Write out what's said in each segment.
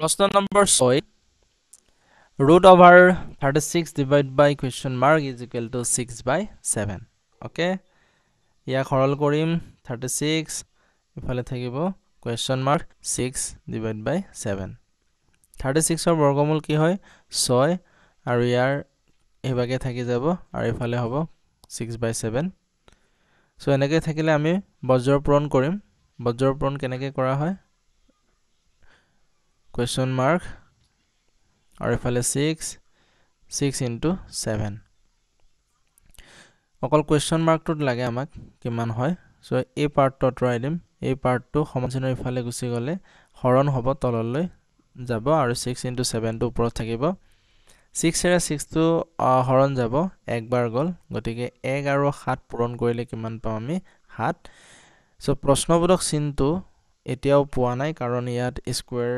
প্ৰশ্ন নম্বৰ ছয় root over thirty six divide by question mark is equal to six by seven okay ইয়াক সৰল কৰিম থাৰ্টি ছিক্স ইফালে থাকিব question mark six divide by seven thirty ছিক্সৰ বৰ্গমূল কি হয়? ছয় আৰু ইয়াৰ এইভাগে থাকি যাব আৰু এইফালে হ'ব ছিক্স বাই ছেভেন চ' এনেকৈ থাকিলে আমি কৰিম। বজ্ৰ পূৰণ কেনেকৈ কৰা হয়? কুৱেশ্যন মাৰ্ক আৰু এইফালে ছিক্স ছিক্স ইনটু ছেভেন অকল কুৱেশ্যন মাৰ্কটোত লাগে আমাক কিমান হয়? চ' এই পাৰ্টটো আঁতৰাই দিম। এই পাৰ্টটো সমাচিনৰ ইফালে গুচি গ'লে হৰণ হ'ব তললৈ যাব আৰু ছিক্স ইনটু ছেভেনটো ওপৰত থাকিব। ছিক্সেৰে ছিক্সটো হৰণ যাব একবাৰ গ'ল। গতিকে এক আৰু সাত পূৰণ কৰিলে কিমান পাম আমি? সাত। চ' প্ৰশ্নবোধক চিনটো এতিয়াও পোৱা নাই কাৰণ ইয়াত স্কুৱেৰ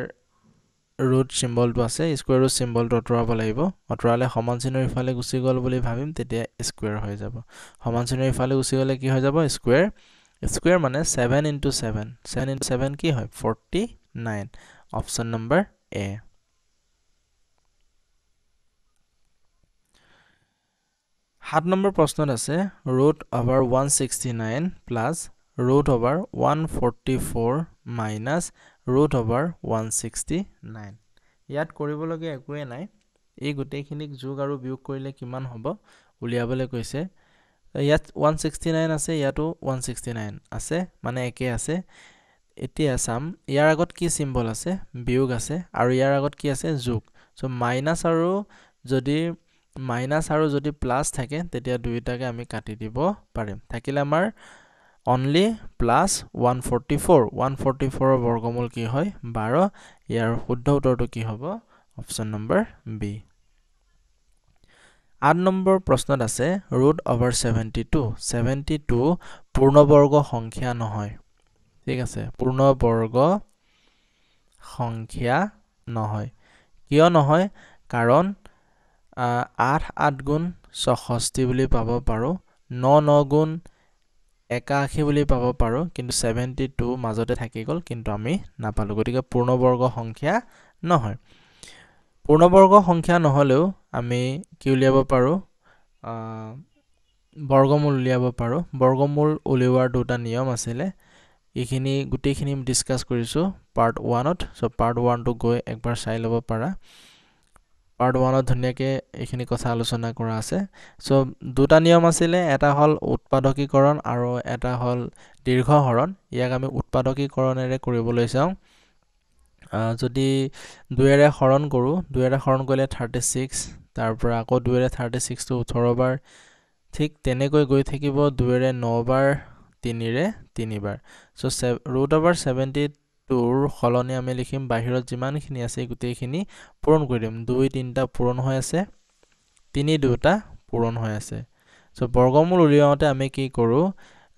ৰুট চিম্বলটো আছে স্কুৱেৰ ৰুট চিম্বলটো আঁতৰাব লাগিব। আঁতৰালে সমান চিনৰ ইফালে গুচি গ'ল বুলি ভাবিম তেতিয়া স্কুৱেৰ হৈ যাব। সমান চিনৰ ইফালে গুচি গ'লে কি হৈ যাব? স্কুৱেৰ স্কুৱেৰ মানে seven into seven seven into seven কি হয়? Forty nine option number A সাত নম্বৰ প্ৰশ্নত আছে root over one sixty nine plus root over one forty four minus root over one sixty nine ইয়াত কৰিবলগীয়া একোৱেই নাই। এই গোটেইখিনিক যোগ আৰু বিয়োগ কৰিলে কিমান হ'ব উলিয়াবলৈ কৈছে। ইয়াত ওৱান ছিক্সটি নাইন আছে ইয়াতো ওৱান ছিক্সটি নাইন আছে মানে একে আছে। এতিয়া চাম ইয়াৰ আগত কি চিম্বল আছে? বিয়োগ আছে। আৰু ইয়াৰ আগত কি আছে? যোগ। চ' মাইনাছ আৰু যদি মাইনাছ আৰু যদি প্লাছ থাকে তেতিয়া দুয়োটাকে আমি কাটি দিব পাৰিম। থাকিলে আমাৰ only plus one forty four one forty ফ'ৰৰ বৰ্গমূল কি হয়? বাৰ। ইয়াৰ শুদ্ধ উত্তৰটো কি হ'ব? অপশ্যন নম্বৰ বি আঠ নম্বৰ প্ৰশ্নত আছে root over seventy two seventy two পূৰ্ণবৰ্গ সংখ্যা নহয়। ঠিক আছে পূৰ্ণবৰ্গ সংখ্যা নহয়। কিয় নহয়? কাৰণ আঠ আঠ গুণ ছষষ্ঠি বুলি পাব পাৰোঁ ন ন গুণ একাশী বুলি পাব পাৰোঁ কিন্তু ছেভেণ্টি টু মাজতে থাকি গ'ল কিন্তু আমি নাপালোঁ। গতিকে পূৰ্ণবৰ্গ সংখ্যা নহয়। পূৰ্ণবৰ্গ সংখ্যা নহ'লেও আমি কি উলিয়াব পাৰোঁ? বৰ্গমূল উলিয়াব পাৰোঁ। বৰ্গমূল উলিওৱাৰ দুটা নিয়ম আছিলে। এইখিনি গোটেইখিনি ডিছকাছ কৰিছোঁ পাৰ্ট ওৱানত চ' পাৰ্ট ওৱানটো গৈ একবাৰ চাই ল'ব পাৰা। পাৰ্ট ওৱানত ধুনীয়াকৈ এইখিনি কথা আলোচনা কৰা আছে। চ' দুটা নিয়ম আছিলে এটা হ'ল উৎপাদকীকৰণ আৰু এটা হ'ল দীৰ্ঘহৰণ। ইয়াক আমি উৎপাদকীকৰণেৰে কৰিবলৈ চাওঁ। যদি দুয়েৰে হৰণ কৰোঁ দুয়েৰে হৰণ কৰিলে থাৰ্টি ছিক্স তাৰপৰা আকৌ দুয়েৰে থাৰ্টি ছিক্সটো ওঠৰবাৰ ঠিক তেনেকৈ গৈ থাকিব দুয়েৰে নবাৰ তিনিৰে তিনিবাৰ। চ' ৰুট অভাৰ ছেভেণ্টি টুৰ সলনি আমি লিখিম বাহিৰত যিমানখিনি আছে গোটেইখিনি পূৰণ কৰি দিম। দুই তিনিটা পূৰণ হৈ আছে তিনি দুটা পূৰণ হৈ আছে। চ' বৰ্গমূল উলিয়াওঁতে আমি কি কৰোঁ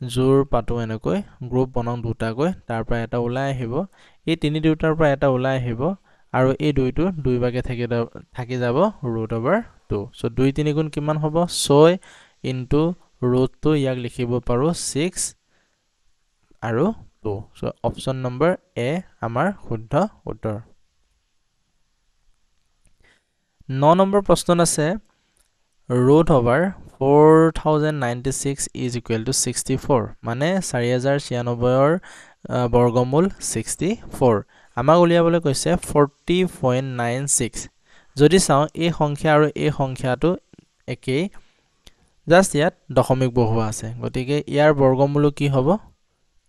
জোৰ পাতোঁ এনেকৈ গ্ৰুপ বনাওঁ দুটাকৈ তাৰ পৰা এটা ওলাই আহিব এই তিনি দুটাৰ পৰা এটা ওলাই আহিব আৰু এই দুইটো দুই ভাগে থাকি থাকি যাব ৰুট অভাৰ টু চ' দুই তিনি গুণ কিমান হ'ব? ছয় ইনটু ৰুট টু ইয়াক লিখিব পাৰোঁ ছিক্স আৰু two so' option number A আমাৰ শুদ্ধ উত্তৰ। ন নম্বৰ প্ৰশ্নত আছে root over four thousand ninety six is equal to sixty four মানে চাৰি হাজাৰ ছিয়ানব্বৈৰ বৰ্গমূল ছিক্সটি ফ'ৰ আমাক উলিয়াবলৈ কৈছে ফৰ্টি পইণ্ট নাইন ছিক্স যদি চাওঁ এই সংখ্যা আৰু এই সংখ্যাটো একেই। জাষ্ট ইয়াত দশমিক বহোৱা আছে। গতিকে ইয়াৰ বৰ্গমূলো কি হ'ব?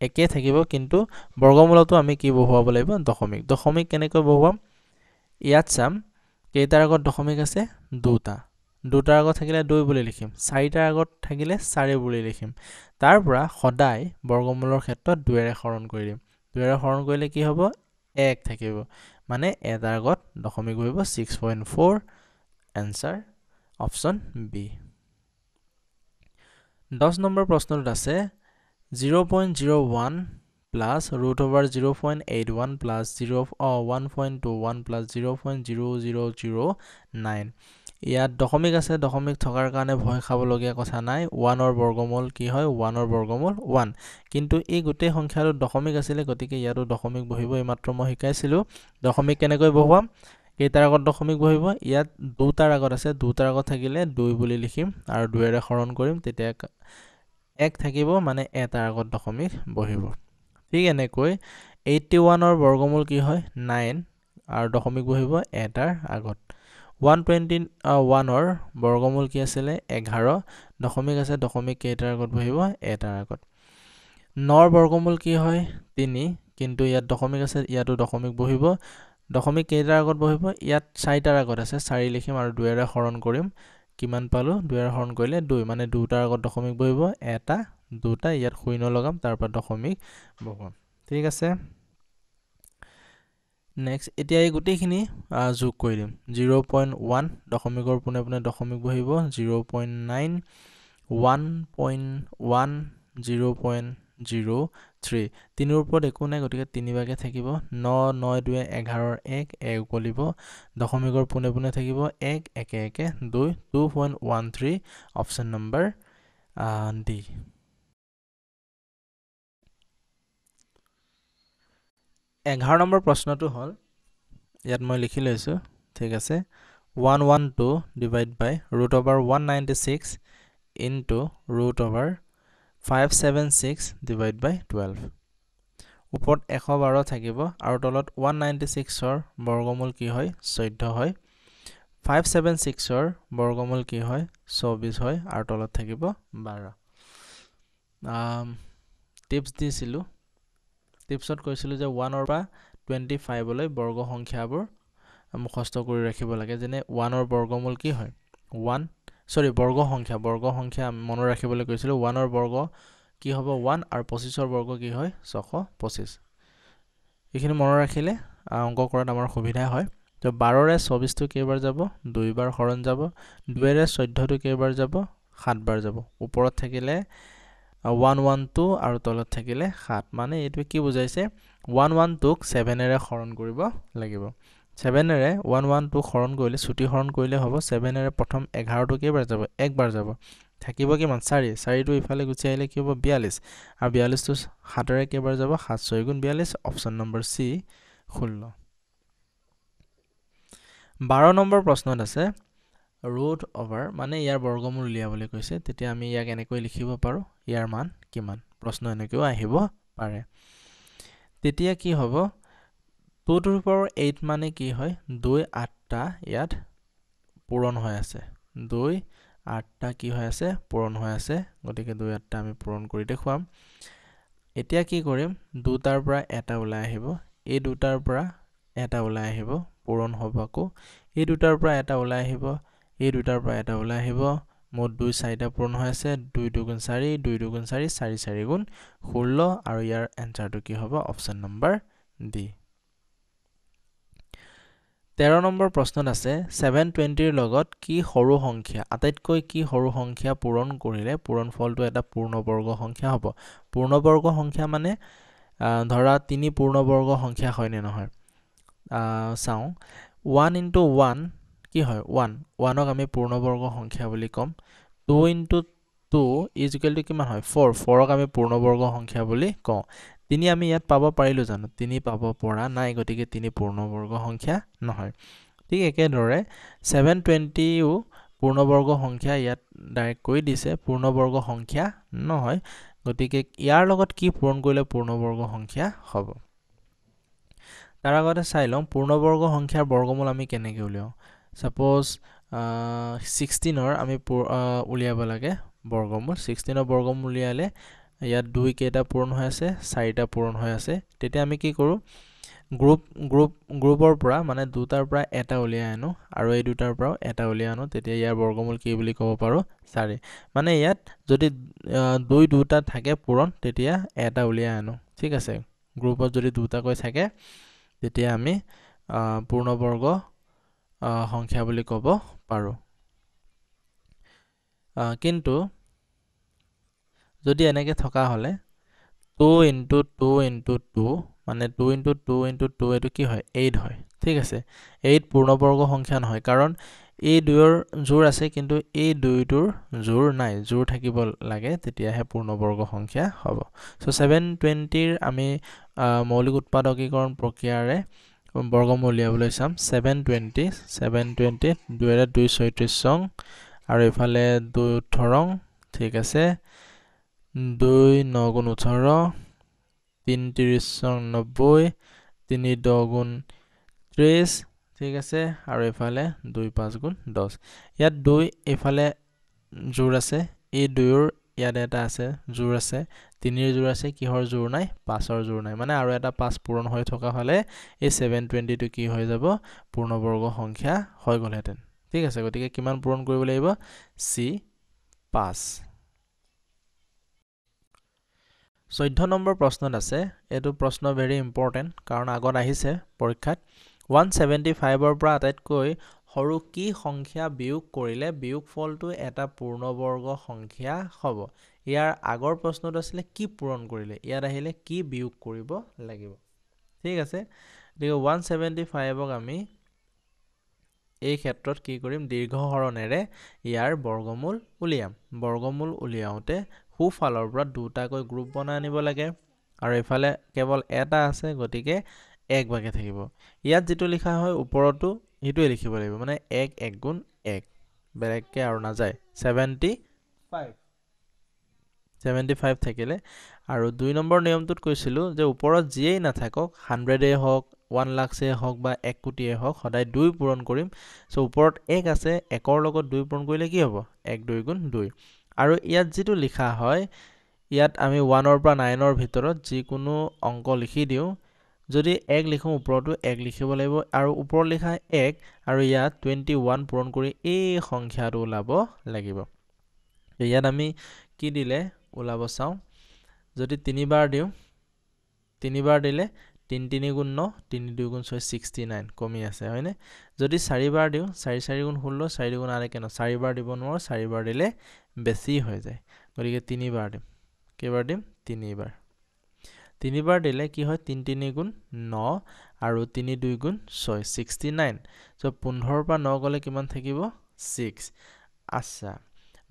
একেই থাকিব কিন্তু বৰ্গমূলতো আমি কি বহুৱাব লাগিব? দশমিক। দশমিক কেনেকৈ বহুৱাম? ইয়াত চাম কেইটাৰ আগত দশমিক আছে? দুটা। দুটাৰ আগত থাকিলে দুই বুলি লিখিম। চাৰিটাৰ আগত থাকিলে চাৰি বুলি লিখিম। তাৰ পৰা সদায় বৰ্গমূলৰ ক্ষেত্ৰত দুৱেৰে হৰণ কৰি দিম। দুৱেৰে হৰণ কৰিলে কি হ'ব? এক থাকিব। মানে এটাৰ আগত দশমিক বহিব six point four answer option B. দহ নম্বৰ প্ৰশ্নটোত আছে zero' point zero' one plus root over zero' point eight one plus zero' one point two one plus zero' point zero' zero' zero' nine ইয়াত দশমিক আছে দশমিক থকাৰ কাৰণে ভয় খাবলগীয়া কথা নাই। ওৱানৰ বৰ্গমূল কি হয়? ওৱানৰ বৰ্গমূল ওৱান। কিন্তু এই গোটেই সংখ্যাটো দশমিক আছিলে গতিকে ইয়াতো দশমিক বহিব এইমাত্ৰ মই শিকাইছিলোঁ। দশমিক কেনেকৈ বহুৱাম কেইটাৰ আগত দশমিক বহিব? ইয়াত দুটাৰ আগত আছে দুটাৰ আগত থাকিলে দুই বুলি লিখিম আৰু দুয়েৰে হৰণ কৰিম তেতিয়া এক থাকিব মানে এটাৰ আগত দশমিক বহিব। ঠিক এনেকৈ এইটটি ওৱানৰ বৰ্গমূল কি হয়? নাইন আৰু দশমিক বহিব এটাৰ আগত। ওৱান টুৱেণ্টি ওৱানৰ বৰ্গমূল কি আছিলে? এঘাৰ দশমিক আছে দশমিক কেইটাৰ আগত বহিব? এটাৰ আগত। নৰ বৰ্গমূল কি হয়? তিনি কিন্তু ইয়াত দশমিক আছে ইয়াতো দশমিক বহিব। দশমিক কেইটাৰ আগত বহিব? ইয়াত চাৰিটাৰ আগত আছে চাৰি লিখিম আৰু দুয়েৰে হৰণ কৰিম। কিমান পালোঁ? দুয়েৰে হৰণ কৰিলে দুই মানে দুটাৰ আগত দশমিক বহিব এটা দুটা ইয়াত শূন্য লগাম তাৰপৰা দশমিক বহুৱাম ঠিক আছে? নেক্সট এতিয়া এই গোটেইখিনি যোগ কৰি দিম। জিৰ' পইণ্ট ওৱান দশমিকৰ পোনে পোনে দশমিক বহিব zero' point nine one point one zero' point zero' three তিনিৰ ওপৰত একো নাই গতিকে তিনিবাৰকৈ থাকিব। ন নয় দুৱে এঘাৰৰ এক এক উকলিব দশমিকৰ পোনে পোনে থাকিব। এক একে একে। দুই two point one three option number D এঘাৰ নম্বৰ প্ৰশ্নটো হ'ল ইয়াত মই লিখি লৈছোঁ ঠিক আছে। One one two divide by root over one ninety six into root over five seven six divide by twelve ওপৰত এশ বাৰ থাকিব আৰু তলত ওৱান নাইণ্টি ছিক্সৰ বৰ্গমূল কি হয়? চৈধ্য হয়। ফাইভ ছেভেন ছিক্সৰ বৰ্গমূল কি হয়? চৌবিছ হয় আৰু তলত থাকিব বাৰ। টিপছ দিছিলোঁ। টিপছত কৈছিলোঁ যে ওৱানৰ পৰা টুৱেণ্টি ফাইভলৈ বৰ্গ সংখ্যাবোৰ মুখস্থ কৰি ৰাখিব লাগে। যেনে ওৱানৰ বৰ্গমূল কি হয়? ওৱান চৰি বৰ্গ সংখ্যা বৰ্গ সংখ্যা মনত ৰাখিবলৈ কৈছিলোঁ ওৱানৰ বৰ্গ কি হ'ব? ওৱান আৰু পঁচিছৰ বৰ্গ কি হয়? ছশ পঁচিছ। এইখিনি মনত ৰাখিলে অংক কৰাত আমাৰ সুবিধা হয়। তো বাৰৰে চৌবিছটো কেইবাৰ যাব? দুইবাৰ হৰণ যাব। দুৱেৰে চৈধ্যটো কেইবাৰ যাব? সাতবাৰ যাব। ওপৰত থাকিলে ওৱান ওৱান টু আৰু তলত থাকিলে সাত। মানে এইটোৱে কি বুজাইছে? ওৱান ওৱান টুক ছেভেনেৰে হৰণ কৰিব লাগিব। ছেভেনেৰে ওৱান ওৱান টুক হৰণ কৰিলে চুটি হৰণ কৰিলে হ'ব ছেভেনেৰে প্ৰথম এঘাৰটো কেইবাৰ যাব একবাৰ যাব। থাকিব কিমান? চাৰি। চাৰিটো ইফালে গুচি আহিলে কি হ'ব? বিয়াল্লিছ। আৰু বিয়াল্লিছটো সাতেৰে কেইবাৰ যাব? সাত ছয় গুণ বিয়াল্লিছ অপশ্যন নম্বৰ চি ষোল্ল। বাৰ নম্বৰ প্ৰশ্নত আছে ৰুট অভাৰ মানে ইয়াৰ বৰ্গমূল উলিয়াবলৈ কৈছে তেতিয়া আমি ইয়াক এনেকৈ লিখিব পাৰোঁ ইয়াৰ মান কিমান? প্ৰশ্ন এনেকৈও আহিব পাৰে। তেতিয়া কি হ'ব? টু টু পাৱাৰ এইট মানে কি হয়? দুই আঠটা ইয়াত পূৰণ হৈ আছে। দুই আঠটা কি হৈ আছে? পূৰণ হৈ আছে। গতিকে দুই আঠটা আমি পূৰণ কৰি দেখুৱাম। এতিয়া কি কৰিম? দুটাৰ পৰা এটা ওলাই আহিব। এই দুটাৰ পৰা এটা ওলাই আহিব। পূৰণ হ'ব আকৌ। এই দুটাৰ পৰা এটা ওলাই আহিব। এই দুটাৰ পৰা এটা ওলাই আহিব। মুঠ দুই চাৰিটা পূৰণ হৈ আছে। দুই দুগুণ চাৰি দুই দুগুণ চাৰি চাৰি চাৰি গুণ ষোল্ল। আৰু ইয়াৰ এনচাৰটো কি হ'ব? অপশ্যন নম্বৰ ডি তেৰ নম্বৰ প্ৰশ্নত আছে ছেভেন টুৱেণ্টিৰ লগত কি সৰু সংখ্যা? আটাইতকৈ কি সৰু সংখ্যা পূৰণ কৰিলে পূৰণফলটো এটা পূৰ্ণবৰ্গ সংখ্যা হ'ব। পূৰ্ণবৰ্গ সংখ্যা মানে ধৰা তিনি পূৰ্ণবৰ্গ সংখ্যা হয়নে নহয়? চাওঁ। ওৱান ইণ্টু ওৱান কি হয়? ওৱান ওৱানক আমি পূৰ্ণবৰ্গ সংখ্যা বুলি ক'ম। Two into two is equal to কিমান হয়? ফ'ৰ ফ'ৰক আমি পূৰ্ণবৰ্গ সংখ্যা বুলি কওঁ। তিনি আমি ইয়াত পাব পাৰিলোঁ জানো? তিনি পাব পৰা নাই গতিকে তিনি পূৰ্ণবৰ্গ সংখ্যা নহয়। ঠিক একেদৰে ছেভেন টুৱেণ্টিও পূৰ্ণবৰ্গ সংখ্যা ইয়াত ডাইৰেক্ট কৈ দিছে পূৰ্ণবৰ্গ সংখ্যা নহয়। গতিকে ইয়াৰ লগত কি পূৰণ কৰিলে পূৰ্ণবৰ্গ সংখ্যা হ'ব? তাৰ আগতে চাই লওঁ পূৰ্ণবৰ্গ সংখ্যাৰ বৰ্গমূল আমি কেনেকৈ উলিয়াওঁ? ছাপ'জ ছিক্সটিনৰ আমি উলিয়াব লাগে বৰ্গমূল। ছিক্সটিনৰ বৰ্গমূল উলিয়ালে ইয়াত দুই কেইটা পূৰণ হৈ আছে চাৰিটা পূৰণ হৈ আছে। তেতিয়া আমি কি কৰোঁ? গ্ৰুপ গ্ৰুপ গ্ৰুপৰ পৰা মানে দুটাৰ পৰা এটা উলিয়াই আনো আৰু এই দুটাৰ পৰাও এটা উলিয়াই আনো। তেতিয়া ইয়াৰ বৰ্গমূল কি বুলি ক'ব পাৰোঁ? চাৰি। মানে ইয়াত যদি দুই দুটা থাকে পূৰণ তেতিয়া এটা উলিয়াই আনো। ঠিক আছে? গ্ৰুপত যদি দুটাকৈ থাকে তেতিয়া আমি পূৰ্ণবৰ্গ সংখ্যা বুলি ক'ব পাৰোঁ। কিন্তু যদি এনেকৈ থকা হ'লে two into two into two মানে two into two into two এইটো কি হয়? এইট হয়। ঠিক আছে? এইট পূৰ্ণবৰ্গ সংখ্যা নহয়। কাৰণ এই দুয়ৰ জোৰ আছে কিন্তু এই দুইটোৰ জোৰ নাই। জোৰ থাকিব লাগে তেতিয়াহে পূৰ্ণবৰ্গ সংখ্যা হ'ব। চ' ছেভেন টুৱেণ্টিৰ আমি মৌলিক উৎপাদকীকৰণ প্ৰক্ৰিয়াৰে বৰ্গমূল উলিয়াবলৈ চাম। ছেভেন টুৱেণ্টি ছেভেন টুৱেণ্টি দুহেজাৰ দুই ছয়ত্ৰিছ চং আৰু এইফালে দুই ওঠৰ ঠিক আছে? দুই ন গুণ ওঠৰ তিনি ত্ৰিছ চং নব্বৈ তিনি দহ গুণ ত্ৰিছ ঠিক আছে। আৰু এইফালে দুই পাঁচ গুণ দহ। ইয়াত দুই এইফালে জোৰ আছে। এই দুয়ৰ ইয়াত এটা আছে জোৰ আছে। তিনিৰ জোৰ আছে কিহৰ জোৰ নাই? পাঁচৰ জোৰ নাই। মানে আৰু এটা পাঁচ পূৰণ হৈ থকা হ'লে এই ছেভেন টুৱেণ্টিটো কি হৈ যাব? পূৰ্ণবৰ্গ সংখ্যা হৈ গ'লহেঁতেন। ঠিক আছে গতিকে কিমান পূৰণ কৰিব লাগিব? চি পাঁচ। চৈধ্য নম্বৰ প্ৰশ্নত আছে এইটো প্ৰশ্ন ভেৰি ইম্পৰ্টেণ্ট কাৰণ আগত আহিছে পৰীক্ষাত। ওৱান ছেভেণ্টি ফাইভৰ পৰা আটাইতকৈ সৰু কি সংখ্যা বিয়োগ কৰিলে বিয়োগ ফলটো এটা পূৰ্ণবৰ্গ সংখ্যা হ'ব? ইয়াৰ আগৰ প্ৰশ্নটো আছিলে কি পূৰণ কৰিলে? ইয়াত আহিলে কি বিয়োগ কৰিব লাগিব? ঠিক আছে? গতিকে ওৱান ছেভেণ্টি ফাইভক আমি এই ক্ষেত্ৰত কি কৰিম? দীৰ্ঘহৰণেৰে ইয়াৰ বৰ্গমূল উলিয়াম। বৰ্গমূল উলিয়াওঁতে সোঁফালৰ পৰা দুটাকৈ গ্ৰুপ বনাই আনিব লাগে আৰু এইফালে কেৱল এটা আছে গতিকে এক ভাগে থাকিব। ইয়াত যিটো লিখা হয় ওপৰতো সেইটোৱে লিখিব লাগিব মানে এক এক গুণ এক। বেলেগকৈ আৰু নাযায়। ছেভেণ্টি ফাইভ ছেভেণ্টি ফাইভ থাকিলে। আৰু দুই নম্বৰ নিয়মটোত কৈছিলোঁ যে ওপৰত যিয়েই নাথাকক হাণ্ড্ৰেডেই হওক ওৱান লাখছেই হওক বা এক কোটিয়েই হওক সদায় দুই পূৰণ কৰিম। চ' ওপৰত এক আছে একৰ লগত দুই পূৰণ কৰিলে কি হ'ব? এক দুই গুণ দুই। আৰু ইয়াত যিটো লিখা হয় ইয়াত আমি ওৱানৰ পৰা নাইনৰ ভিতৰত যিকোনো অংক লিখি দিওঁ। যদি এক লিখোঁ ওপৰতো এক লিখিব লাগিব। আৰু ওপৰত লিখা এক আৰু ইয়াত টুৱেণ্টি ওৱান পূৰণ কৰি এই সংখ্যাটো ওলাব লাগিব। ইয়াত আমি কি দিলে ওলাব চাওঁ। যদি তিনিবাৰ দিওঁ তিনিবাৰ দিলে তিনি তিনি গুণ ন তিনি দুই গুণ ছয় ছিক্সটি নাইন কমি আছে হয়নে? যদি চাৰিবাৰ দিওঁ চাৰি চাৰি গুণ ষোল্ল চাৰি দুগুণ আৰে কেনে চাৰিবাৰ দিব নোৱাৰোঁ চাৰিবাৰ দিলে বেছি হৈ যায়। গতিকে তিনিবাৰ দিম। কেইবাৰ দিম? তিনিবাৰ। তিনিবাৰ দিলে কি হয়? তিনি তিনি গুণ ন আৰু তিনি দুই গুণ ছয় ছিক্সটি নাইন। চ' পোন্ধৰৰ পৰা ন গ'লে কিমান থাকিব? ছিক্স। আচ্ছা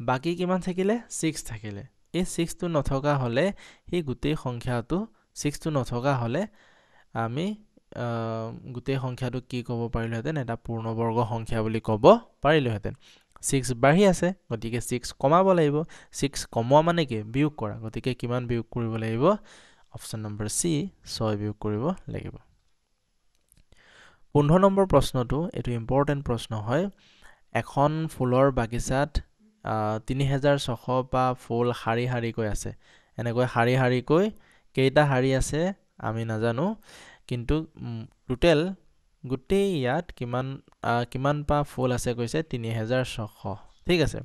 বাকী কিমান থাকিলে? ছিক্স থাকিলে। এই ছিক্সটো নথকা হ'লে সেই গোটেই সংখ্যাটো ছিক্সটো নথকা হ'লে আমি গোটেই সংখ্যাটো কি ক'ব পাৰিলোহেঁতেন এটা পূৰ্ণবৰ্গ সংখ্যা বুলি ক'ব পাৰিলোহেঁতেন। ছিক্স বাঢ়ি আছে গতিকে ছিক্স কমাব লাগিব। ছিক্স কমোৱা মানে কি? বিয়োগ কৰা। গতিকে কিমান বিয়োগ কৰিব লাগিব? অপশ্যন নম্বৰ চি ছয় বিয়োগ কৰিব লাগিব। পোন্ধৰ নম্বৰ প্ৰশ্নটো এইটো ইম্পৰ্টেণ্ট প্ৰশ্ন হয়। এখন ফুলৰ বাগিচাত তিনি হেজাৰ ছশ বা ফুল শাৰী শাৰীকৈ আছে। এনেকৈ শাৰী শাৰীকৈ কেইটা শাৰী আছে? আমি নাজানো। কিন্তু টোটেল গোটেই ইয়াত কিমান কিমান পা ফুল আছে কৈছে তিনি হেজাৰ ছশ। ঠিক আছে।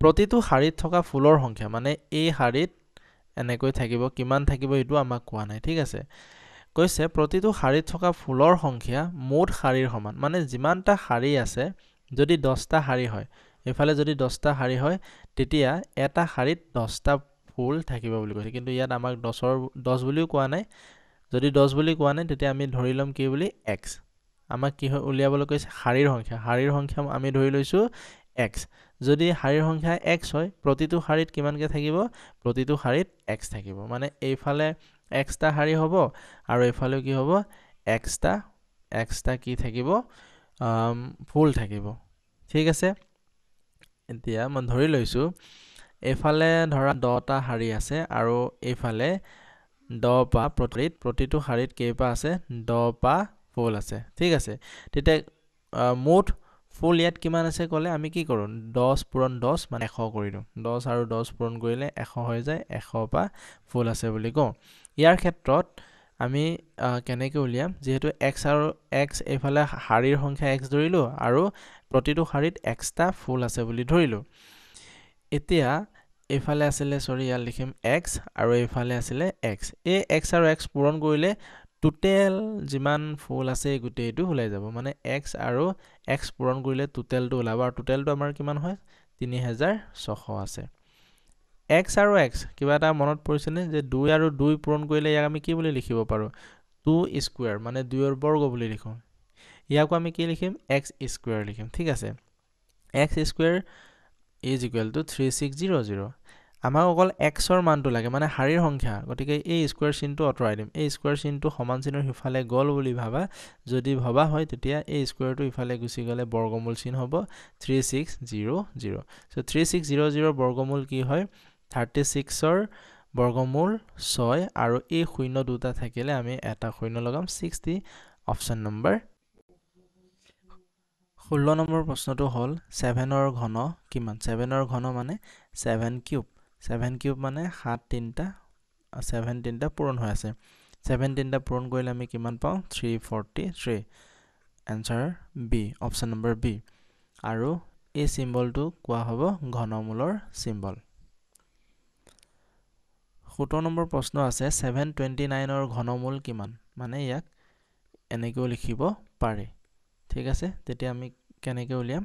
প্ৰতিটো শাৰীত থকা ফুলৰ সংখ্যা মানে এই শাৰীত এনেকৈ থাকিব কিমান থাকিব এইটো আমাক কোৱা নাই ঠিক আছে। কৈছে প্ৰতিটো শাৰীত থকা ফুলৰ সংখ্যা মুঠ শাৰীৰ সমান। মানে যিমানটা শাৰী আছে যদি দহটা শাৰী হয় এইফালে যদি দহটা শাৰী হয় তেতিয়া এটা শাৰীত দহটা ফুল থাকিব বুলি কৈছে। কিন্তু ইয়াত আমাক দহৰ দহ বুলিও কোৱা নাই। যদি দহ বুলি কোৱা নাই তেতিয়া আমি ধৰি ল'ম কি বুলি? এক্স আমাক কি হয় উলিয়াবলৈ কৈছে শাৰীৰ সংখ্যা। শাৰীৰ সংখ্যা আমি ধৰি লৈছোঁ এক্স যদি শাৰীৰ সংখ্যা এক্স হয় প্ৰতিটো শাৰীত কিমানকৈ থাকিব? প্ৰতিটো শাৰীত এক্স থাকিব। মানে এইফালে এক্সটা শাৰী হ'ব আৰু এইফালেও কি হ'ব? এক্সটা এক্সটা কি থাকিব? ফুল থাকিব। ঠিক আছে? এতিয়া মই ধৰি লৈছোঁ এইফালে ধৰা দহটা শাৰী আছে আৰু এইফালে দহ পা প্ৰতিত প্ৰতিটো শাৰীত কেইপা আছে দহ পা ফুল আছে। ঠিক আছে? তেতিয়া মুঠ ফুল ইয়াত কিমান আছে ক'লে আমি কি কৰোঁ? দহ পূৰণ দহ মানে এশ কৰি দিওঁ। দহ আৰু দহ পূৰণ কৰিলে এশ হৈ যায় এশ পা ফুল আছে বুলি কওঁ। ইয়াৰ ক্ষেত্ৰত আমি কেনেকৈ উলিয়াম? যিহেতু এক্স আৰু এক্স এইফালে শাৰীৰ সংখ্যা এক্স ধৰিলোঁ আৰু প্ৰতিটো শাৰীত এক্সটা ফুল আছে বুলি ধৰিলোঁ। এতিয়া এইফালে আছিলে চৰি ইয়াত লিখিম এক্স আৰু এইফালে আছিলে এক্স এই এক্স আৰু এক্স পূৰণ কৰিলে টোটেল যিমান ফুল আছে গোটেইটো ওলাই যাব। মানে এক্স আৰু এক্স পূৰণ কৰিলে টোটেলটো ওলাব আৰু টোটেলটো আমাৰ কিমান হয়? তিনি হেজাৰ ছশ আছে। এক্স আৰু এক্স কিবা এটা মনত পৰিছেনে যে দুই আৰু দুই পূৰণ কৰিলে ইয়াক আমি কি বুলি লিখিব পাৰোঁ? টু স্কুৱেৰ মানে দুইৰ বৰ্গ বুলি লিখোঁ। ইয়াকো আমি কি লিখিম? এক্স স্কুৱেৰ লিখিম। ঠিক আছে। X square is equal to three six zero' zero' আমাক অকল এক্সৰ মানটো লাগে মানে শাৰীৰ সংখ্যা। গতিকে এই স্কুৱেৰ চিনটো আঁতৰাই দিম। এই স্কুৱেৰ চিনটো সমান চিনৰ সিফালে গ'ল বুলি ভাবা। যদি ভবা হয় তেতিয়া এই স্কুৱেৰটো ইফালে গুচি গ'লে বৰ্গমূল চিন হ'ব three six zero' zero' so' three six zero' zero' বৰ্গমূল কি হয়? থাৰ্টি ছিক্সৰ বৰ্গমূল ছয় আৰু এই শূন্য দুটা থাকিলে আমি এটা শূন্য লগাম। ছিক্সটি অপশ্যন নম্বৰ ষোল্ল নম্বৰ প্ৰশ্নটো হ'ল ছেভেনৰ ঘন কিমান? ছেভেনৰ ঘন মানে ছেভেন কিউব। ছেভেন কিউব মানে সাত তিনিটা ছেভেন তিনিটা পূৰণ হৈ আছে। ছেভেন তিনিটা পূৰণ কৰিলে আমি কিমান পাওঁ? Three forty three. Answer B option number B. আৰু এই চিম্বলটো কোৱা হ'ব ঘনমূলৰ চিম্বল। সোতৰ নম্বৰ প্ৰশ্ন আছে ছেভেন টুৱেণ্টি নাইনৰ ঘনমূল কিমান? মানে ইয়াক এনেকৈও লিখিব পাৰে। ঠিক আছে? তেতিয়া আমি কেনেকৈ উলিয়াম?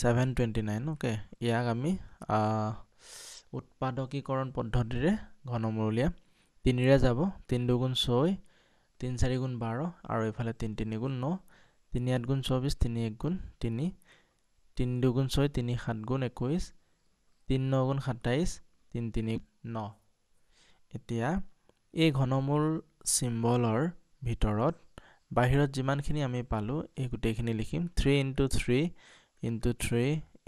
ছেভেন টুৱেণ্টি নাইন অ'কে ইয়াক আমি উৎপাদকীকৰণ পদ্ধতিৰে ঘনমূল উলিয়াম। তিনিৰে যাব তিনি দুগুণ ছয় তিনি চাৰি গুণ বাৰ আৰু এইফালে তিনি তিনি গুণ ন তিনি আঠ গুণ চৌবিছ তিনি এক গুণ তিনি তিনি দুগুণ ছয় তিনি সাত গুণ একৈছ তিনি ন গুণ সাতাইছ তিনি তিনি ন। এতিয়া এই ঘনমূল চিম্বলৰ ভিতৰত বাহিৰত যিমানখিনি আমি পালোঁ এই গোটেইখিনি লিখিম। Three into three into three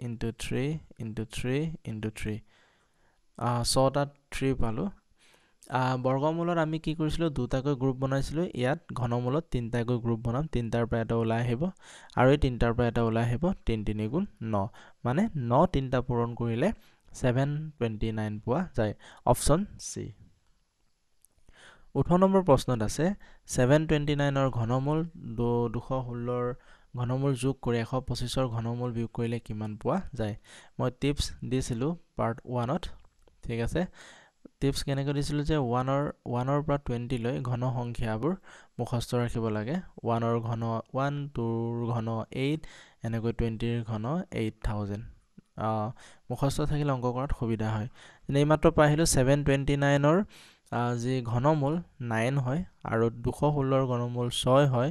into three into three into three ছটাত three পালোঁ। বৰ্গমূলত আমি কি কৰিছিলোঁ? দুটাকৈ গ্ৰুপ বনাইছিলোঁ। ইয়াত ঘনমূলত তিনিটাকৈ গ্ৰুপ বনাম। তিনিটাৰ পৰা এটা ওলাই আহিব। আৰু এই তিনিটাৰ পৰা এটা ওলাই আহিব তিনি তিনি গুণ ন। মানে ন তিনিটা পূৰণ কৰিলে ছেভেন টুৱেণ্টি নাইন পোৱা যায়। অপশ্যন চি ওঠৰ নম্বৰ প্ৰশ্নত আছে ছেভেন টুৱেণ্টি নাইনৰ ঘনমূল দুশ ষোল্লৰ ঘনমূল যোগ কৰি এশ পঁচিছৰ ঘনমূল বিয়োগ কৰিলে কিমান পোৱা যায়? মই টিপছ দিছিলোঁ পাৰ্ট ওৱানত ঠিক আছে? টিপছ কেনেকৈ দিছিলোঁ যে ওৱানৰ ওৱানৰ পৰা টুৱেণ্টিলৈ ঘন সংখ্যাবোৰ মুখস্থ ৰাখিব লাগে। ওৱানৰ ঘন ওৱান টুৰ ঘন এইট এনেকৈ টুৱেণ্টিৰ ঘন এইট থাউজেণ্ড। মুখস্থ থাকিলে অংক কৰাত সুবিধা হয়। যেনে এইমাত্ৰ পাই আহিলোঁ ছেভেন টুৱেণ্টি নাইনৰ যি ঘনমূল নাইন হয় আৰু দুশ ষোল্লৰ ঘনমূল ছয় হয়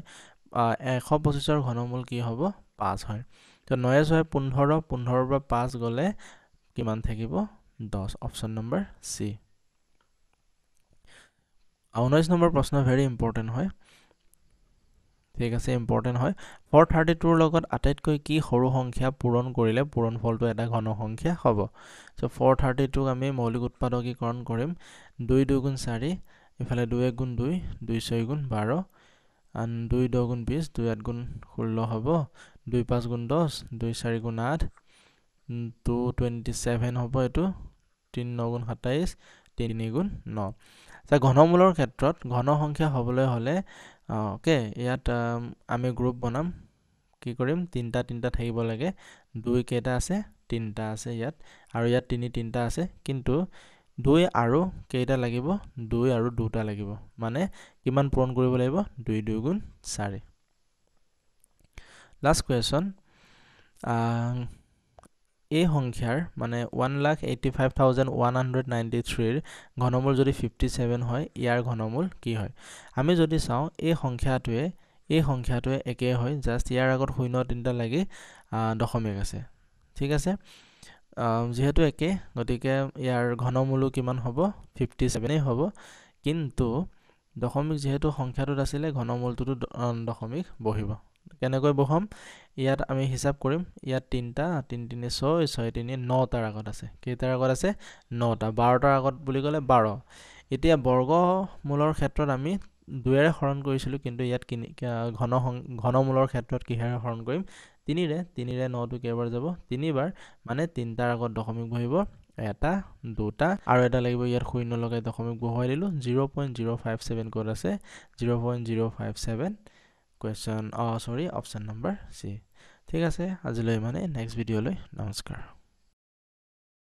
এশ পঁচিছৰ ঘনমূল কি হ'ব? পাঁচ হয়। তো নয়ে ছয় পোন্ধৰ পোন্ধৰৰ পৰা পাঁচ গ'লে কিমান থাকিব? দহ। Option number C. ঊনৈছ নম্বৰ প্ৰশ্ন ভেৰি ইম্পৰ্টেণ্ট হয়। ঠিক আছে ইম্পৰ্টেণ্ট হয়। ফ'ৰ থাৰ্টি টুৰ লগত আটাইতকৈ কি সৰু সংখ্যা পূৰণ কৰিলে পূৰণফলটো এটা ঘন সংখ্যা হ'ব? চ' ফ'ৰ থাৰ্টি টুক আমি মৌলিক উৎপাদকীকৰণ কৰিম। দুই দুগুণ চাৰি ইফালে দুই এক গুণ দুই দুই ছয় গুণ বাৰ দুই দহ গুণ বিছ দুই আঠ গুণ ষোল্ল হ'ব দুই পাঁচ গুণ দহ দুই চাৰি গুণ আঠ টু টুৱেণ্টি ছেভেন হ'ব এইটো তিনি ন গুণ সাতাইছ তিনি গুণ ন। আচ্ছা ঘনমূলৰ ক্ষেত্ৰত ঘন সংখ্যা হ'বলৈ হ'লে অ'কে ইয়াত আমি গ্ৰুপ বনাম কি কৰিম তিনিটা তিনিটা থাকিব লাগে দুই কেইটা আছে তিনিটা আছে ইয়াত আৰু ইয়াত তিনি তিনিটা আছে কিন্তু দুই আৰু কেইটা লাগিব? দুই আৰু দুটা লাগিব। মানে কিমান পূৰণ কৰিব লাগিব? দুই দুই গুণ চাৰি। লাষ্ট কুৱেশ্যন এই সংখ্যাৰ মানে one lakh eighty five thousand one hundred ninety থ্ৰীৰ ঘনমূল যদি ফিফটি ছেভেন হয় ইয়াৰ ঘনমূল কি হয়? আমি যদি চাওঁ এই সংখ্যাটোৱে এই সংখ্যাটোৱে একে হয় জাষ্ট ইয়াৰ আগত শূন্য তিনিটা লাগি দশমিক আছে। ঠিক আছে? যিহেতু একে গতিকে ইয়াৰ ঘনমূলো কিমান হ'ব? ফিফটি ছেভেনেই হ'ব। কিন্তু দশমিক যিহেতু সংখ্যাটোত আছিলে ঘনমূলটোতো দশমিক বহিব। কেনেকৈ বহাম? ইয়াত আমি হিচাপ কৰিম। ইয়াত তিনিটা তিনি তিনি ছয় ছয় তিনি নটাৰ আগত আছে। কেইটাৰ আগত আছে? নটা। বাৰটাৰ আগত বুলি ক'লে বাৰ। এতিয়া বৰ্গমূলৰ ক্ষেত্ৰত আমি দুয়েৰে হৰণ কৰিছিলোঁ কিন্তু ইয়াত কিনি ঘন ঘনমূলৰ ক্ষেত্ৰত কিহেৰে হৰণ কৰিম? তিনিৰে তিনিৰে নটো কেইবাৰ যাব। তিনিবাৰ মানে তিনিটাৰ আগত দশমিক বহিব এটা দুটা আৰু এটা লাগিব ইয়াত শূন্য লগাই দশমিক বহুৱাই দিলোঁ। Zero' point zero' five seven ক'ত আছে? Zero' point zero' five seven. Question অঁ চৰি অপশ্যন নম্বৰ চি ঠিক আছে আজিলৈ ইমানেই। নেক্সট ভিডিঅ'লৈ নমস্কাৰ।